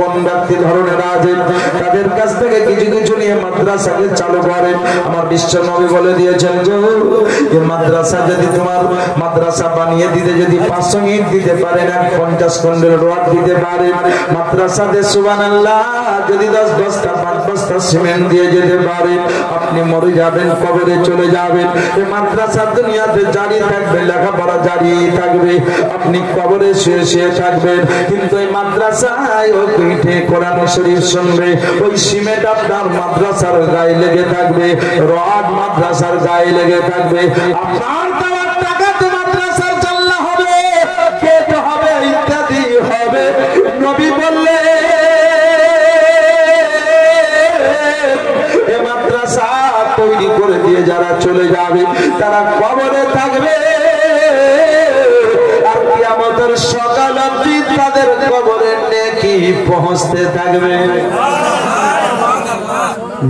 কোন ব্যক্তি ধরনের তাদের কাছ থেকে কিছু কিছু নিয়ে মাদ্রাসাকে চালু আমার বিশ্ব নবী বলে দিয়েছেন যে মাদ্রাসা যদি তোমার মাদ্রাসা বানিয়ে দিতে যদি পাঁচশো ইট দিতে পঞ্চাশ খন্ডের দিতে সুবান যদি দশ বস্তা, পাঁচ সিমেন্ট দিয়ে যেতে আপনি মরে যাবেন, কবরে চলে যাবেন। এই মাদ্রাসা দুনিয়াতে জারি থাকবে, লেখাপড়া জারি থাকবে, আপনি কবরে শুয়ে শুয়ে থাকবেন। কিন্তু এই মাদ্রাসায় ওই পিঠে কোরআন শরীফ শুনবে, ওই সিমেন্ট আপনার মাদ্রাসার গায়ে লেগে থাকবে, রড মাদ্রাসার গায়ে লেগে থাকবে, আপনার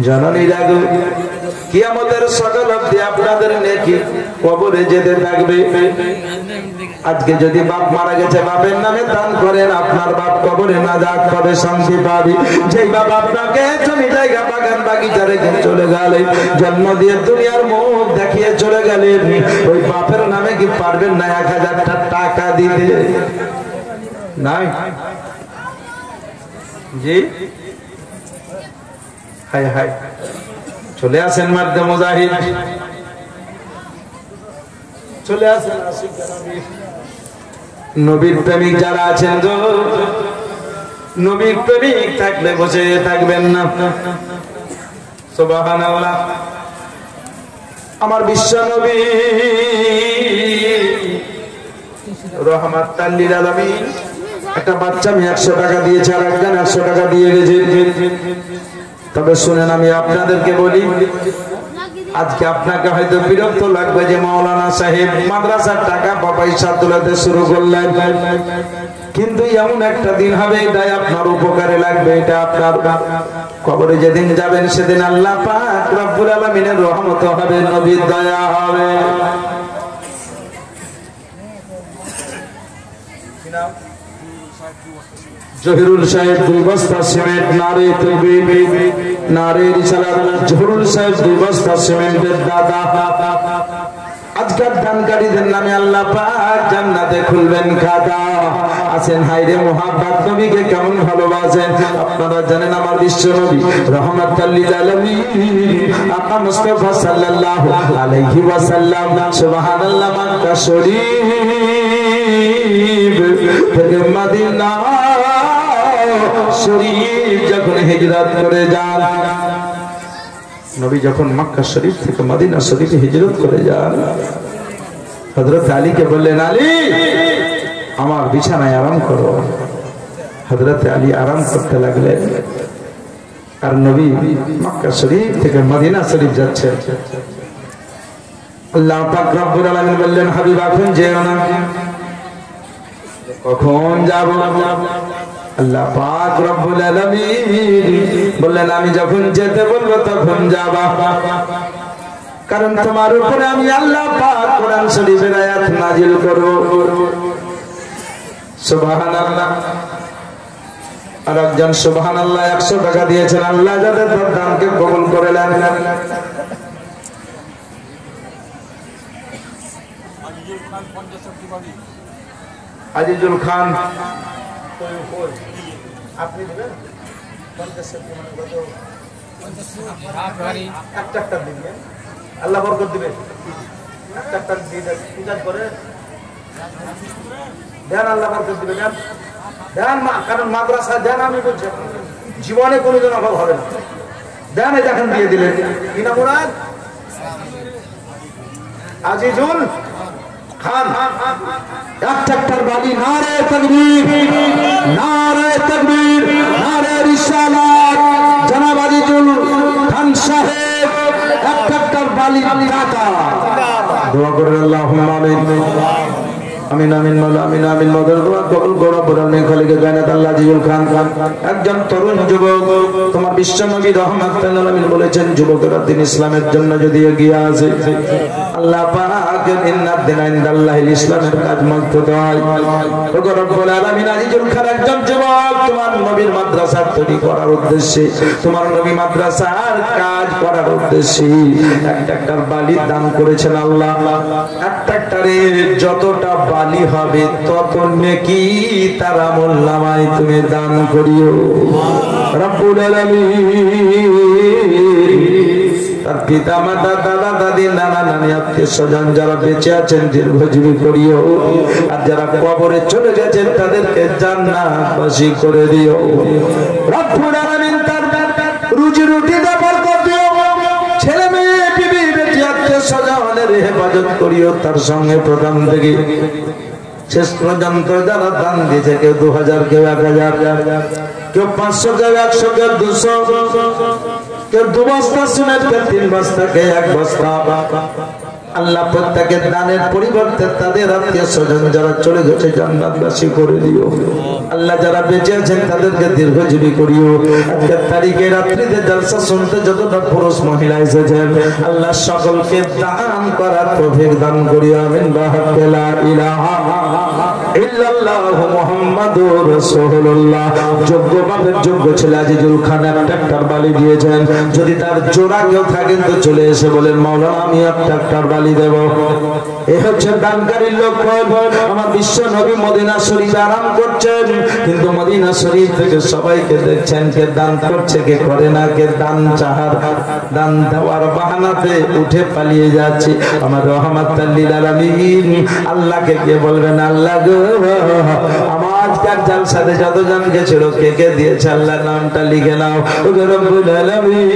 জননী রাগু কিয়ামতের সকাল অবধি আপনাদের নেকি কবরে যেতে থাকবে। আজকে যদি বাপ মারা গেছে, বাপের নামে দান করেন, আপনার বাপ কবরে না যাক কবে শান্তি পাবি। যেই বাপ আপনাকে জমি জায়গা, বাগান, বাগিচা রেখে চলে গেলে জন্ম দিয়ে দুনিয়ার মুখ দেখিয়ে চলে গেলেন, ওই বাপের নামে কি পারবেন না এক হাজারটা টাকা দিতে? নাই? জি? হাই হাই। চলে আসেন মাদ্দে মুজাহিদ। চলে আসেন নবীর প্রেমিক যারা আছেন গো নবীর প্রেমিক থাকলে বসে থাকবেন না। আমার বিশ্ব নবী, রহমাত তাল্লিল আলামিন। একটা বাচ্চা আমি একশো টাকা দিয়েছে, আর একজন একশো টাকা দিয়ে গেছে। তবে শুনেন, আমি আপনাদেরকে বলি, আজকে আপনাকে হয়তো বিরক্ত লাগবে যে মাওলানা সাহেব মাদ্রাসার টাকা পয়সা তুলাতে শুরু করলেন। কিন্তু এমন একটা দিন হবে, এটাই আপনার উপকারে লাগবে, এটা আপনার কবরে যেদিন যাবেন, সেদিন আল্লাহ পাক রব্বুল আলামিনের রহমত হবে, নবীর দয়া হবে। জহিরুল সাহেব দুই বস্তা সিমেন্ট, নারে তকবীর নারে রিসালাত জহিরুল সাহেব দুই বস্তা সিমেন্টের দাদা আজকাল দানকারীদের নামে আল্লাহ পাক জান্নাতে খুলবেন খাতা। আছেন হাইরে মোহাম্মদ নবীকে কেমন ভালোবাসেন? আপনারা জানেন আমার বিশ্ব নবী, রহমাতুল লিল আলামিন। আপনা মুস্তাফা সাল্লাল্লাহু আলাইহি ওয়াসাল্লাম সুবহানাল্লাহ মাক্কা শরীফ থেকে মদিনা শরীফ যখন হিজরত করে যান, নবী যখন মক্কা শরীফ থেকে মদিনা হিজরত করে যান হজরত আলীকে বললেন, আলী, আমার বিছানায় আরাম করো। হজরত আলী আরাম করতে লাগলেন। আর নবী মক্কা শরীফ থেকে মদিনা শরীফ যাচ্ছে আল্লাহ পাক রব্বুল আলামিন বললেন, হাবিব, এখন যেও না। কখন যাব? আল্লাহ পাক রব্বুল আলামিন বললেন, আমি যখন যেতে বলব তখন যাবা। কারণ তোমার উপরে আমি আল্লাহ পাক কোরআন শরীফের আয়াত নাজিল করব। সুবহানাল্লাহ। আর একজন সুবহানাল্লাহ 100 টাকা দিয়েছেন, আল্লাহ যাদের দানকে কবুল করে নেন। আজিজুল খান আপনি দেবেন একটা একটা দিবেন আল্লাহ বরকত দিবে। একটা একটা দিয়ে পূজা করে দেন আল্লাহ বরকত দিবে। দেন দেন মা কারণ মাদ্রাসা দেন আমি বলছি জীবনে কোনোদিন অভাব হবে না। দেন এই দেখেন দিয়ে দিলেন। ওনার? আজিজুল খান। একটা একটার বাড়ি নারে তকবীর নারে তকবীর নারে রিসালাত জনাব আজিজুল খান সাহেব একটা একটার বাড়ি টাকা দোয়া করে আল্লাহুম্মা আমিন আমিন আমিন মাওলা আমিন আমিন মদর দোয়া কবুল করো বরণে খালিকে গায়নাত আল্লাহ জিউল খান খান একজন তরুণ যুবক, তোমার বিশ্ব নবী রহমাতুল্লাহ আলামিন বলেছেন, যুবকেরা দিন ইসলামের জন্য যদি এগিয়ে আসে, আল্লাহ পাক কেউ ইন্নাদ দিন ইনদাল্লাহিল ইসলামের কাজ একটা একটা যতটা বালি হবে তত নেকি তার আমল তুমি দান করিও। রব্বুল আলামিন। তার পিতা মাতা, দাদা, দাদি, নানা, নানি, আত্মীয় স্বজন যারা বেঁচে আছেন, দীর্ঘজীবী করিও আর যারা কবরে চলে গেছেন, তাদেরকে জান্নাতবাসী করে দিও। রব্বুল আলামিন তার রুজি রুটি ব্যাপার দিও ছেলে মেয়ে, বিবি, বেটি, আত্মীয় স্বজনের হেফাজত করিও তার সঙ্গে প্রথম থেকে। শেষ পর্যন্ত যারা দান দিয়েছে কেউ দু হাজার, কেউ এক হাজার, কেউ পাঁচশো, কেউ একশো, কেউ দুশো, কেউ দু বস্তা কেউ তিন বস্তা, কেউ এক বস্তা। আল্লাহ প্রত্যেকের দানের পরিবর্তে তাদের আত্মীয় স্বজন যারা চলে গেছে জান্নাতবাসী করে দিও। আল্লাহ যারা বেঁচে আছেন তাদেরকে দীর্ঘজীবী করিও। আজকের তারিখে রাত্রিতে জলসা শুনতে যতটা পুরুষ মহিলা এসেছেন, আল্লাহ সকলকে দান করার প্রভেক দান করিও। আমিন বাহাক্কেলা ইলাহা ইল্লাল্লাহু মুহাম্মাদুর রাসূলুল্লাহ। যোগ্য যোগ্য ছেলে আজিজুল খান ট্রাক্টর বালি দিয়েছেন। যদি তার জোড়া কেউ থাকেন তো চলে এসে বলেন, মাওলানা, আমি এক ট্রাক্টর বালি দেব। এ হচ্ছে দানকারীর লক্ষণ আমার বিশ্ব নবী মদিনা শরীফে আরাম করছেন, কিন্তু মদিনা শরীফ থেকে সবাইকে দেখছেন কে দান করছে, কে করে না, কে দান চাহার, দান দেওয়ার বাহানাতে উঠে পালিয়ে যাচ্ছে। আমার রহমত আল্লাহকে কে বলবেন? আল্লাহ গো আমার আজকাল সাথে যতজন গেছিল কে কে দিয়েছে আল্লাহ নামটা লিখে নাও। রব্বুল আলামিন,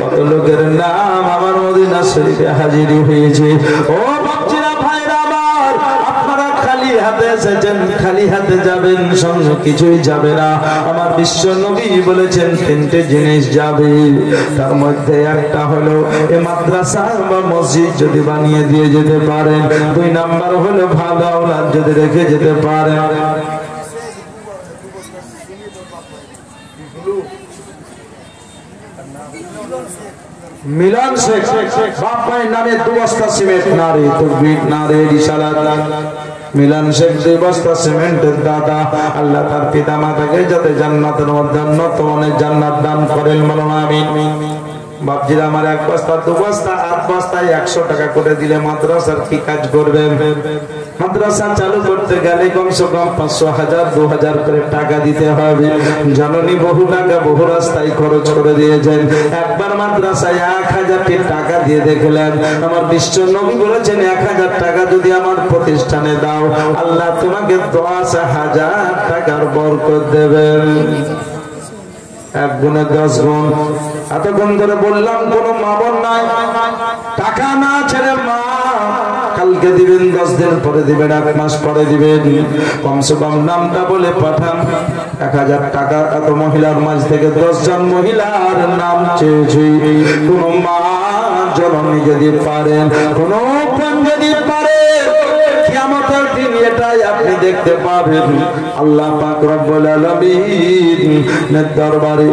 কত লোকের নাম আমার মদিনা শরীফে হাজিরি হয়েছে। ও বাচ্চারা ভাইরা আমার আপনারা খালি হাতে এসেছেন খালি হাতে যাবেন, সঙ্গে কিছুই যাবে না। আমার বিশ্ব নবী বলেছেন, তিনটে জিনিস যাবে। তার মধ্যে একটা হলো, এ মাদ্রাসা বা মসজিদ যদি বানিয়ে দিয়ে যেতে পারেন। দুই নাম্বার হলো, ভালো আওলাদ যদি রেখে যেতে পারেন। মিলন শেখ, বাপ মায়ের নামে দু বস্তা সিমেন্ট নারে, তকবীর, নারে, রিসালাত। মিলন শেখ দুই বস্তা সিমেন্টের দাদা। আল্লাহ তার পিতা মাতাকে যাতে জান্নাতের মধ্যে অন্যতম জান্নাত দান করেন, বলুন বাপজিরা আমার এক বস্তা, দু বস্তা, আট বস্তায় একশো টাকা করে দিলে মাদ্রাসার কি কাজ করবেন মাদ্রাসা চালু করতে গেলে কমসে কম পাঁচশো হাজার, দু হাজার করে টাকা দিতে হবে। জননী বহু টাকা, বহু রাস্তায় খরচ করে দিয়েছেন। একবার মাদ্রাসায় এক হাজারটি টাকা দিয়ে দেখলেন। আমার বিশ্ব নবী বলেছেন, এক হাজার টাকা যদি আমার প্রতিষ্ঠানে দাও, আল্লাহ তোমাকে দশ হাজার টাকার বরকত দেবেন। এক গুণে দশ গুণ। এতক্ষণ ধরে বললাম, কোন মা বোন নাই। টাকা না ছেড়ে মা, কালকে দিবেন, দশ দিন পরে দিবেন, এক মাস পরে দিবেন। কমসে কম নামটা বলে পাঠান। এক হাজার টাকা এত মহিলার মাঝ থেকে দশজন মহিলার নাম চেয়েছি। কোন মা জননী যদি পারেন, কোন যদি পারে দিন এটাই আপনি দেখতে পাবেন। আল্লাহ পাক রব্বুল আলামিন দরবারে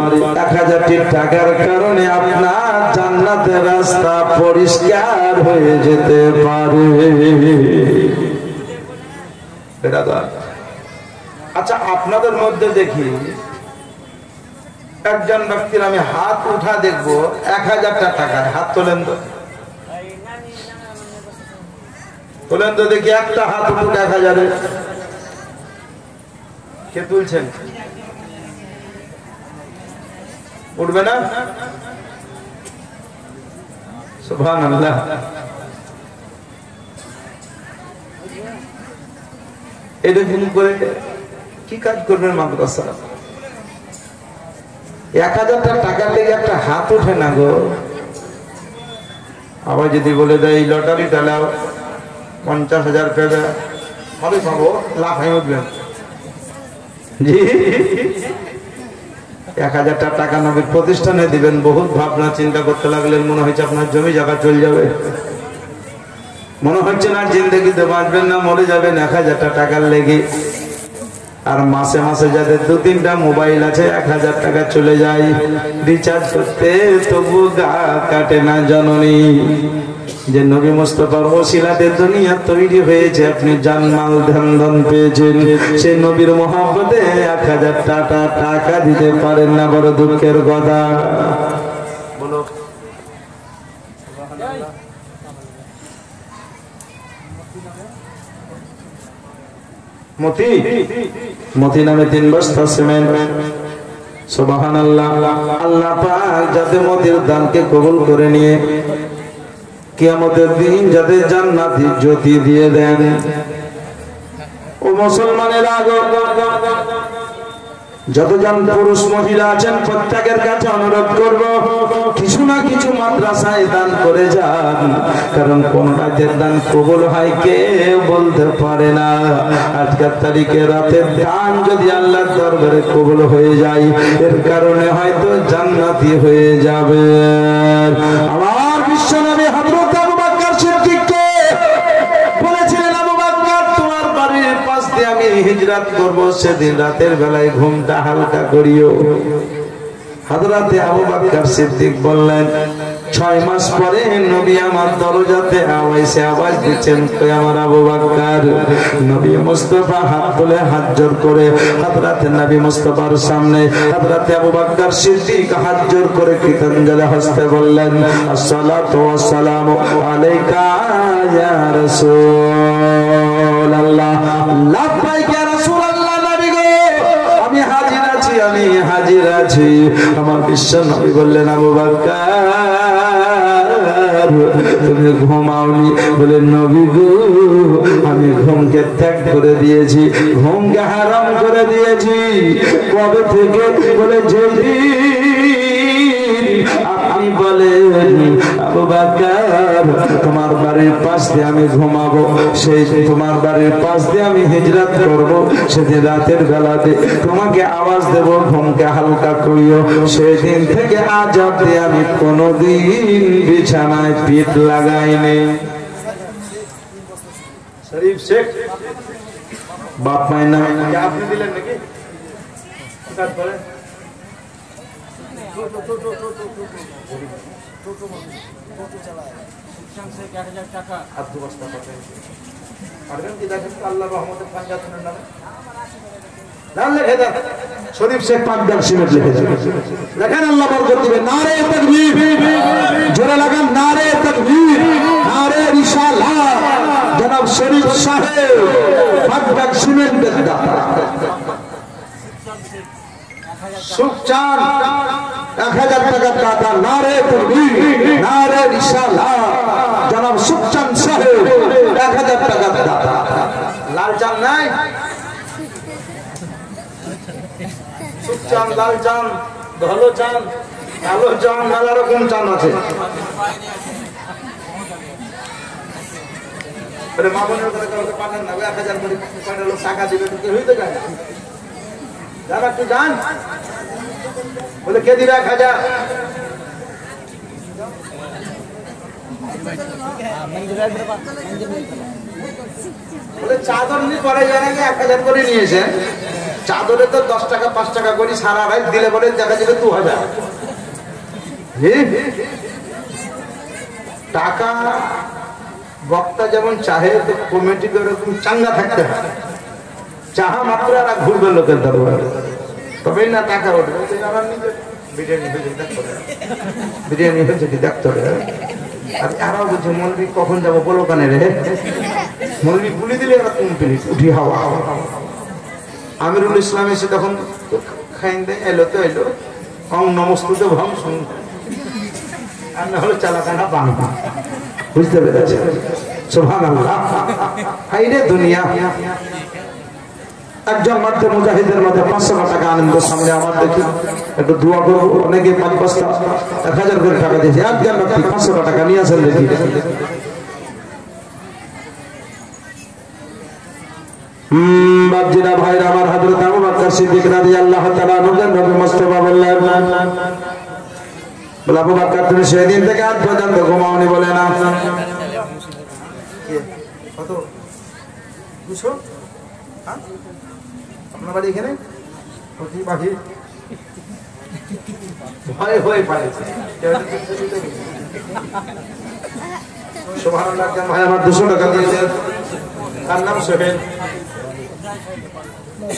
1000টি টাকার কারণে আপনার জান্নাতের রাস্তা পরিষ্কার হয়ে যেতে পারে। আচ্ছা আপনাদের মধ্যে দেখি, একজন ব্যক্তির আমি হাত উঠা দেখব, এক হাজারটা টাকায় হাত তোলেন তো। তোলেন তো দেখি একটা হাত উঠুক এক হাজারে। কে তুলছেন? উঠবে না? সুবহান আল্লাহ এরকম করে কি কাজ করবেন মাদ্রাসা এক হাজারটা টাকার লেগে একটা হাত ওঠে না গো। আবার যদি বলে দেয় লটারি তাহলে পঞ্চাশ হাজার পেবে হবে পাবো লাফাই উঠবেন জি। এক হাজারটা টাকা নবীর প্রতিষ্ঠানে দিবেন বহুত ভাবনা চিন্তা করতে লাগলেন মনে হয়েছে আপনার জমি জায়গা চলে যাবে। মনে হচ্ছে না জিন্দগিতে বাঁচবেন না মরে যাবেন এক হাজারটা টাকার লেগে। আর মাসে মাসে যাদের দু তিনটা মোবাইল আছে এক হাজার টাকা চলে যায়। রিচার্জ করতে তবু গা কাটে না জননী। যে নবী মুস্তফার ওসিলাতে দুনিয়া তৈরি হয়েছে, আপনি জানমাল ধ্যান ধন পেয়েছেন। সে নবীর মহাব্বতে এক হাজার টাকা টাকা দিতে পারেন না, বড় দুঃখের কথা। মতি? মতি নামে তিন বস্তা সিমেন্ট। সুবাহান আল্লাহ আল্লাহ পাক যাতে মতির দানকে কবুল করে নিয়ে কিয়ামতের দিন যাতে জান্নাতি জ্যোতি দিয়ে দেন। ও মুসলমানের আগে যতজন পুরুষ মহিলা আছেন, প্রত্যেকের কাছে অনুরোধ করব, কিছু না কিছু মাদ্রাসায় দান করে যান। কারণ কোন রাতের দান কবুল হয় কে বলতে পারে না। আজকের তারিখে রাতের দান যদি আল্লাহর দরবারে কবল হয়ে যায়, এর কারণে হয়তো জান্নাতি হয়ে যাবে আমার হিজরত করব, সেদিন রাতের বেলায় ঘুমটা হালকা করিও। হাজরাতে আবু বকর সিদ্দিক বললেন, ছয় মাস পরে নবী আমার দরজাতে আওয়াইছে, আওয়াজ দিচ্ছেন কই আমার আবু বকর। নবী মুস্তাফা হাত তুলে হাত জোর করে হাজরাতে নবী মুস্তাফার সামনে হাজরাতে আবু বকর সিদ্দিক হাত জোর করে কৃতজ্ঞতা হস্তে বললেন, আসসালাতু ওয়াসসালামু আলাইকা ইয়া আমি হাজির আছি, আমি হাজির আছি। আমার তুমি ঘুমাওনি? বলে নবী গো, আমি ঘুমকে ত্যাগ করে দিয়েছি, ঘুমকে হারাম করে দিয়েছি। কবে থেকে? বলে, যেদিন আপনি বলেন আবু বকর। তোমার বাড়ির পাশ দিয়ে আমি ঘুমাবো সেই তোমার বাড়ির পাশ দিয়ে আমি হিজরত করব সেদিন রাতের বেলাতে তোমাকে আওয়াজ দেব ঘুমকে হালকা করিও। সেই দিন থেকে আজ অব্দি আমি কোনোদিন বিছানায় পিঠ লাগাইনি শরীফ শেখ। বাপ মায়ের নামে। আপনি দিলেন নাকি? শরীফ শেখ পাকদার সিমেন্ট লিখে দেখেন আল্লাহ বরকত দিবে নারে তাকবীর। জোরে লাগান নারে তাকবীর। নারে রিসালাত জনাব শরীফ সাহেব পাকদার সিমেন্টের দাতা সুখচান এক হাজার টাকার দাতা নারে তাকবীর নারে রিসালাত জনাব সুখচান সাহেব, এক হাজার টাকার দাতা লাল চান নাই? চান, লাল চান, ধলো চান, কালো চান, নানা রকম চান আছে। মামনের করে কাউকে পাঠান না, এক হাজার করে পাঠালো টাকা দিবে তো হইতে যায় একটু যান। বলে, কে দিবে এক হাজার? চাদর পরে এক হাজার করে নিয়েছে চাদরে তো দশ টাকা, পাঁচ টাকা করে সারা রাত দিলে বলে, দেখা যাবে দু হাজার। টাকা বক্তা যেমন চাহে, তো কমিটি এরকম চাঙ্গা থাকতে হয়। চাহা মাত্র আর ঘুরবে লোকের দরবারে। তবেই না টাকা উঠবে বিরিয়ানি হয়েছে বিরিয়ানি হয়েছে কি দেখতে হবে আর আরও বলছে মন্দির কখন যাব বলো কানে রে? মন্দির গুলি দিলে এরা কোম্পানি উঠি হাওয়া হাওয়া আমিরুল ইসলাম এসে তখন খাইন দেয় এলো তো এলো। অং নমস্তুত ভং আর না হলে চালাকানা বাংলা বুঝতে পেরেছে সোভান হাইরে দুনিয়া। একজন মাত্র মুজাহিদের মধ্যে পাঁচশো টাকা আনন্দ সামনে আমার দেখি। একটু দোয়া করব, অনেকে পাঁচ পাঁচটা, এক হাজার করে টাকা দিয়েছে। একজন ব্যক্তি পাঁচশো টাকা নিয়ে আসেন দেখি। ঘুমাওনি বলে না? বাড়ি এখানে? ভাই আমার দুশো টাকা তার নাম সোহেল।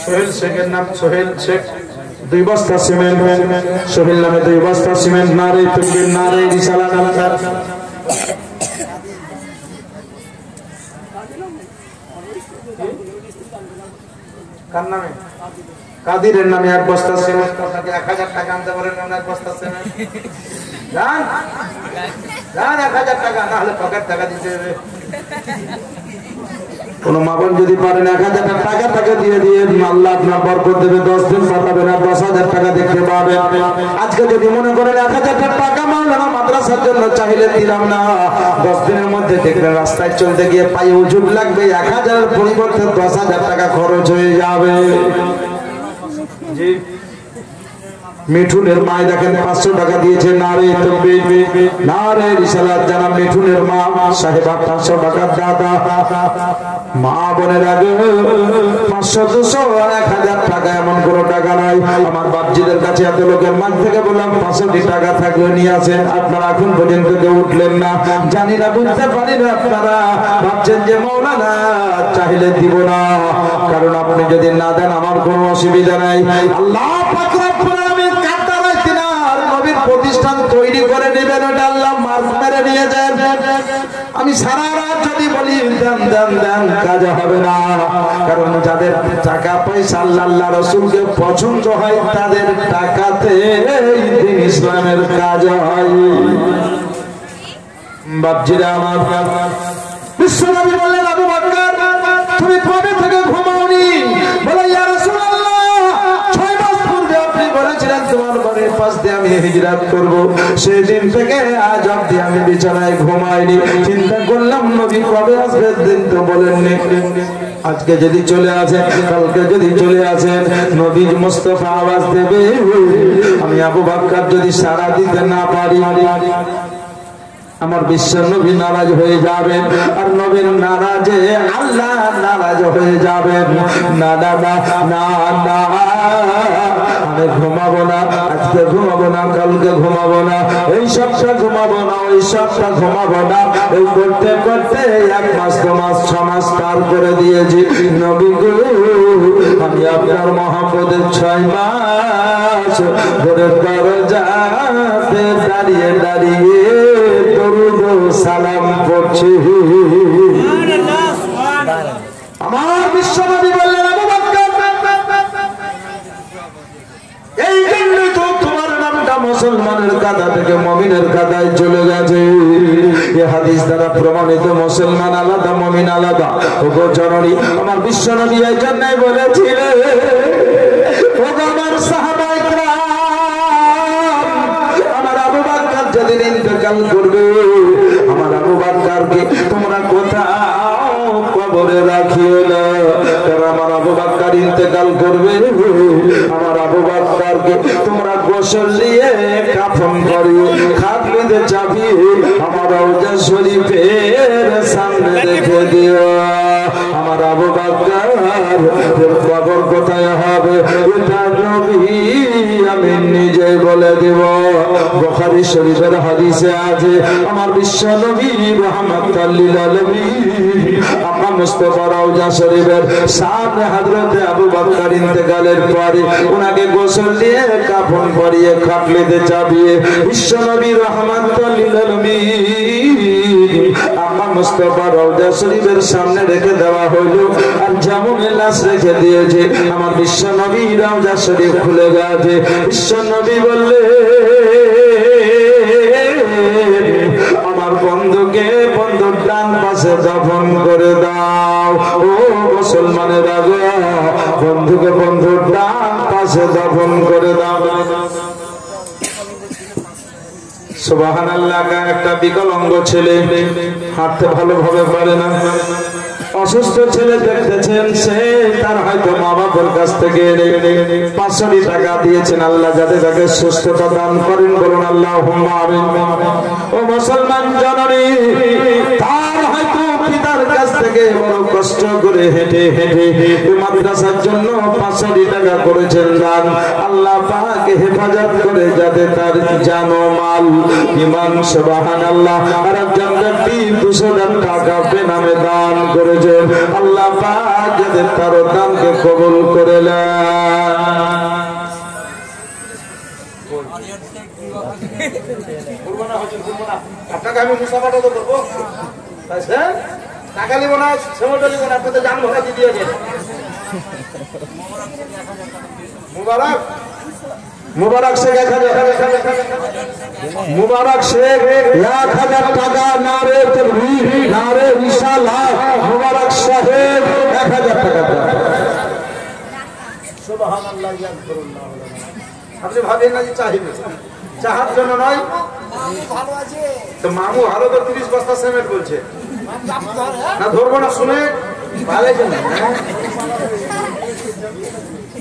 সোহেল শেখের নাম সোহেল শেখ। দুই বস্তা সিমেন্ট। সোহেল নামে দুই বস্তা সিমেন্ট। নারে তুকির নারে রিসালা নালাকার কার নামে? কাদিরের নামে এক বস্তা সিমেন্ট এক হাজার টাকা আনতে পারেন এমন এক বস্তা সিমেন্ট। যান যান, এক হাজার টাকা, না হলে পকেট টাকা দিতে হবে। কোন মাপন যদি পারেন এক হাজার টাকা টাকা দিয়ে দিয়ে আল্লাহ আপনার বরকত দেবে, দশ দিন পাঠাবেন আর দশ হাজার টাকা দেখতে পাবেন আজকে যদি মনে করেন এক হাজার টাকা মাওলানা মাদ্রাসার জন্য চাইলে দিলাম না, দশ দিনের মধ্যে দেখবেন রাস্তায় চলতে গিয়ে পায়ে উজুট লাগবে, এক হাজারের পরিবর্তে দশ হাজার টাকা খরচ হয়ে যাবে। জি। মিঠুনের মা দেখেন, পাঁচশো টাকা দিয়েছে নারে তকবীর। নারে রিসালাত জানা মিঠুনের মা, সাহেবা, পাঁচশো টাকার দাদা। মা বোনের আগে পাঁচশো, দুশো এক হাজার টাকা, এমন কোনো টাকা নাই। আমার বাপজিদের কাছে এত লোকের মাঝ থেকে বললাম, পাঁচশোটি টাকা থাকলে নিয়ে আসেন। আপনারা এখন পর্যন্ত কেউ উঠলেন না। জানি না, বুঝতে পারি না আপনারা। ভাবছেন যে মৌলানা চাইলে দিব না। কারণ আপনি যদি না দেন, আমার কোনো অসুবিধা নাই। আল্লাহ প্রতিষ্ঠান তৈরি করে নেবেন ওটা মার্ক মেরে নিয়ে যান আমি সারা যদি বলি হবে না। কারণ যাদের টাকা পয়সা আল্লাহ রসুলকে পছন্দ হয়, তাদের টাকাতে দিন ইসলামের কাজ হয়। বাপজিরা আমার বিশ্বনবী বললেন, আবু বকর তুমি কবে থেকে ঘুমাওনি? আমি হিজরাত করব। সেই দিন থেকে আজ অব্দি আমি বিছানায় ঘুমাইনি। চিন্তা করলাম, নবী কবে দিন তো বলেননি। আজকে যদি চলে আসেন, কালকে যদি চলে আসেন নবী মুস্তফা আওয়াজ দেবে। আমি আবু বাক্কার যদি সারা দিতে না পারি আমার বিশ্ব নবী নারাজ হয়ে যাবেন। আর নবীর নারাজে আল্লাহ নারাজ হয়ে যাবেন। না না না ঘুমাবো না, আজকে ঘুমাবো না, কালকে ঘুমাবো না। এই ঘুমাবো না, ওই ঘুমাবো না। এই করতে করতে এক মাস, দু মাস, ছ মাস পার করে দিয়েছি। নবী গো, আমি আপনার মহাপদের ছয় মাস ঘরের দরজাতে দাঁড়িয়ে দাঁড়িয়ে দরুদ সালাম করছি। আমার বিশ্বনবী বললেন, আবু বকর এই জন্যই তো তোমার নামটা মুসলমানের কাদা থেকে মমিনের কাদায় চলে গেছে। এ হাদিস দ্বারা প্রমাণিত, মুসলমান আলাদা, মমিন আলাদা। ও গো জননী, আমার বিশ্বনবী এই জন্যই বলেছিলেন ও আমার সাহাবা ইন্তেকাল করবে? আমার আবু বকরকে তোমরা কোথাও কবরে রাখিও না। কারণ আমার আবু বকর ইন্তেকাল করবে। আমার আবু বকরকে তোমরা গোসল দিয়ে কাফন করিও, খাট বেঁধে চাপিয়ে আমার রওজা শরীফের সামনে রেখে দিও। আমার আবু বকর কবর কোথায় হবে? এটা নবী আমি নিজে বলে দেব। বুখারী শরীফের হাদিসে আছে, আমার বিশ্ব নবী আলামিন। আমার মুস্তাফা রওজা শরীফের সামনে আবু ইন্তেকালের পরে গোসল দিয়ে কাফন পরিয়ে বিশ্ব নবী মুস্তাফা রওজা শরীফের সামনে রেখে দেওয়া হলো আর যেমন লাশ রেখে দিয়েছে, আমার বিশ্ব নবী রওজা শরীফ খুলে গেছে। বিশ্ব নবী বললে, আমার বন্ধুকে বন্ধুর ডান পাশে দফন করে দাও। ও মুসলমানের আগে বন্ধুকে বন্ধুর ডান পাশে দফন করে দাও। সুবাহান আল্লাহ একটা বিকলাঙ্গ ছেলে। হাঁটতে ভালোভাবে পারে না। অসুস্থ ছেলে দেখতেছেন, সে তার হয়তো মা বাবার কাছ থেকে পাঁচশোটি টাকা দিয়েছেন। আল্লাহ যাতে তাকে সুস্থতা দান করেন বলুন আল্লাহ ও মুসলমান জননী থেকে বড় কষ্ট করে হেঁটে হেঁটে মাদ্রাসার জন্য পাঁচশো টাকা করেছেন দান আল্লাহ পাকে হেফাজত করে যাতে তার জানো মাল ইমান সুবাহান আল্লাহ আর একজন ব্যক্তি দুশো টাকা বেনামে দান করেছেন আল্লাহ পাক যাতে তার দানকে কবুল করে আপনাকে আমি মুসাফাটা তো করব হ্যাঁ? টাকা নিব না সেমটা নিব না আপনাদের জান ভরা দিয়ে দিয়েছে মুবারক। মুবারক শেখ এক হাজার মুবারক শেখ এক হাজার টাকা নারে তকবীর নারে রিসালাত মুবারক সাহেব এক হাজার টাকা আপনি ভাবেন না যে চাহিবে চাহার জন্য নয়। তো মামু আরও তো তিরিশ বস্তা সিমেন্ট বলছে। না ধরবো না, শুনে? ভালো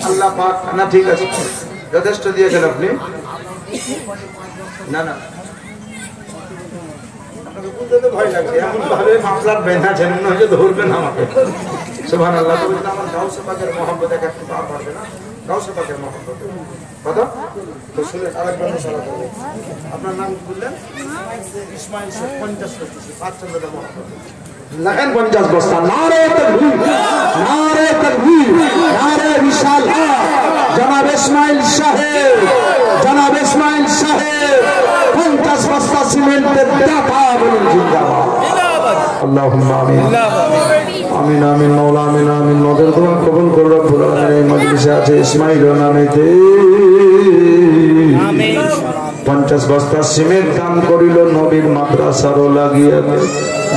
আল্লাহ পাক, না, ঠিক আছে। যথেষ্ট দিয়েছেন আপনি। না না। ভয় লাগছে, এমন ভাবে ধরবেন আমাকে। সুবহান আল্লাহ আমার গাউসে পাকের মহব্বত এক একটু পাওয়া পারবে না। গাউসে পাকের মহব্বত। কথা তো শুনে আরেকবার মশালা করবে আপনার নাম কি বললেন ইসমাইল শেখ পঞ্চাশ করতেছি পাঁচ চন্দ্রটা মহব্বত লাগেন পঞ্চাশ বস্তা নারে তকবীর নারে তকবীর নারে রিসালাত জনাব ইসমাইল সাহেব জনাব ইসমাইল সাহেব পঞ্চাশ বস্তা সিমেন্টের টাকা বলুন জিন্দাবাদ اللهم آمين আমিন আমিন মৌলা আমিন আমিন। নদের দোয়া কবুল করো রব্বুল আলামিন। এই মজলিসে আছে ইসমাইল নামেতে। পঞ্চাশ বস্তা সিমের দান করিল নবীর মাদ্রাসারও লাগিয়া।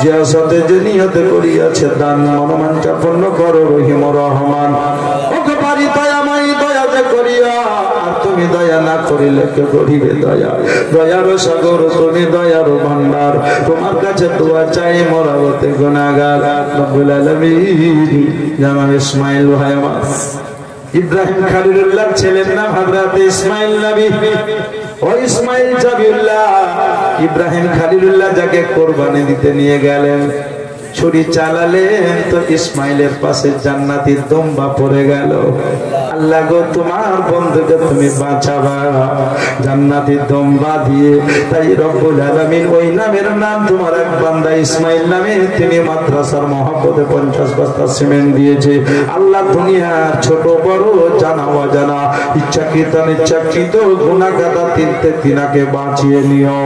যে সাথে যে নিয়তে করিয়াছে দান মনোমাঞ্চা পূর্ণ করো রহিম রহমান ওকে পারি দয়াময়ী দয়া যে করিয়া আর তুমি দয়া না করিলে কে করিবে দয়া? দয়ার সাগর, তুমি দয়ার ভান্ডার তোমার কাছে দোয়া চাই মরাবতে গুনাগার রব্বুল আলামিন। জামাল ইসমাইল ভাই আমার। ইব্রাহিম খালিলুল্লাহ ছেলের নাম হযরত ইসমাইল নবী। ও ইসমাইল জাবিউল্লাহ, ইব্রাহিম খালিলুল্লাহ যাকে কোরবানি দিতে নিয়ে গেলেন। ছুরি চালালেন তো ইসমাইলের পাশে জান্নাতি দম্বা পড়ে গেল। আল্লাহ গো, তোমার বন্ধুকে তুমি বাঁচাবা। জান্নাতি দম্বা দিয়ে, তাই রব্বুল আলামিন ওই নামের নাম তোমার এক বান্দা ইসমাইল নামে তিনি মাদ্রাসার মহব্বতে পঞ্চাশ বস্তা সিমেন্ট দিয়েছে। আল্লাহ দুনিয়ার ছোট বড় জানা অজানা, ইচ্ছাকৃত অনিচ্ছাকৃত গুণাগাদা তিনতে তিনাকে বাঁচিয়ে নিও।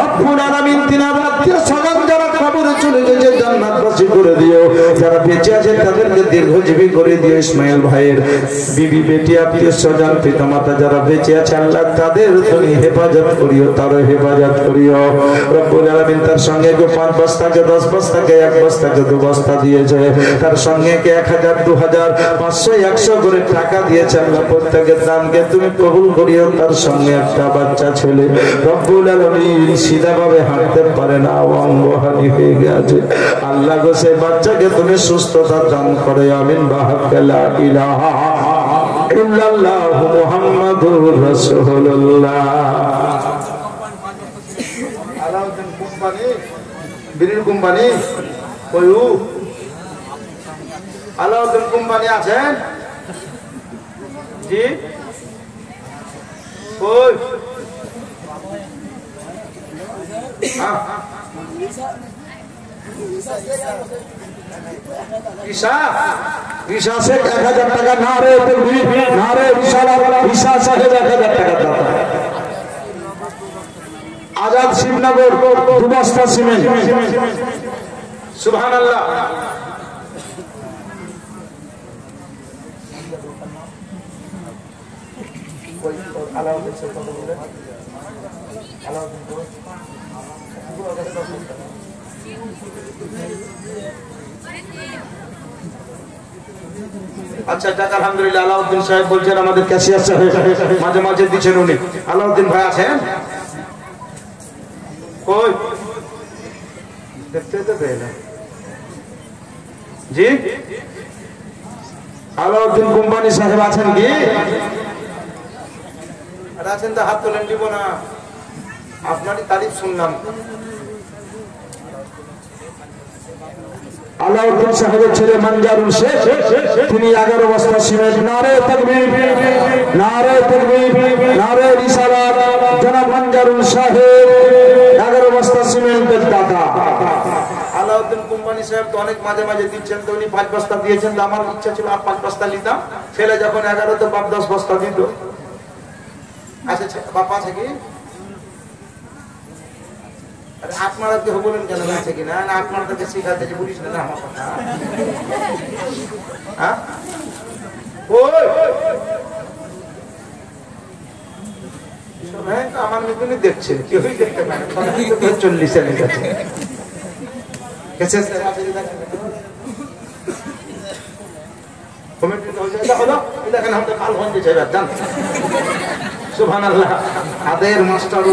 রব্বুল আলামিন তিনার আত্মীয় যারা কবরে চলে গেছে জান্নাতবাসী করে দিও যারা বেঁচে আছে তাদেরকে দীর্ঘজীবী করে দিও ইসমাইল ভাইয়ের বিবি, বেটি, আত্মীয় স্বজন যারা বেঁচে আছে, আল্লাহ তাদের তুমি হেফাজত করিও, তারও হেফাজত করিও। রব্বুল তার সঙ্গে কেউ পাঁচ বস্তাকে, দশ বস্তাকে, এক বস্তাকে, দু বস্তা দিয়েছে। তার সঙ্গে কে এক হাজার, দু হাজার, পাঁচশো, একশো করে টাকা দিয়েছে আল্লাহ, প্রত্যেকের দানকে তুমি কবুল করিও। তার সঙ্গে একটা বাচ্চা ছেলে। রব্বুল আলামিন সিধাভাবে হাঁটতে পারে না অঙ্গহানি হয়ে গেছে। আল্লাহ গো, সেই বাচ্চাকে তুমি সুস্থতা দান করে আমিন বাহাক্কালা ইলাহা ইল্লাল্লাহু মুহাম্মাদুর রাসূলুল্লাহ। আলাউদ্দিন কোম্পানি আছেন? জি? হ্যাঁ, শেখ এক হাজার টাকা না রে না রে রিসালাত ঈশা সাহেব এক হাজার টাকা দাতা আজাদ শিবনগর দু সিমেন্ট। সুবহান আল্লাহ আচ্ছা আলহামদুলিল্লাহ, আলাউদ্দিন সাহেব বলছেন আমাদের মাঝে মাঝে দিচ্ছেন উনি। আলাউদ্দিন ভাই আছেন? দেখতে তো না। জি? আলাউদ্দিন কোম্পানি সাহেব আছেন কি? আছেন তো, হাত তোলেন, দিব না। আপনারই তারিফ শুনলাম। আলাউদ্দিন সাহেবের ছেলে মানজারুল শেখ, তিনি এগারো বস্তা সিমেন্ট, নারে নারে নারে জনাব মানজারুল সাহেব, এগারো বস্তা সিমেন্টের দাতা। আলাউদ্দিন কোম্পানি সাহেব তো অনেক মাঝে মাঝে দিচ্ছেন তো উনি পাঁচ বস্তা দিয়েছেন আমার ইচ্ছা ছিল আর পাঁচ বস্তা নিতাম। ছেলে যখন এগারো তো বাপ দশ বস্তা দিত। আচ্ছা বাপ আছে কি? আপনারা কেউ বলেন কেন আছে কি না না আপনাদেরকে শিখাতে যে বলিস না আমার কথা। হ্যাঁ? আমার মতনই দেখছে। কেউই দেখতে পারে চল্লিশ এর কাছে আদের মাস্টারু।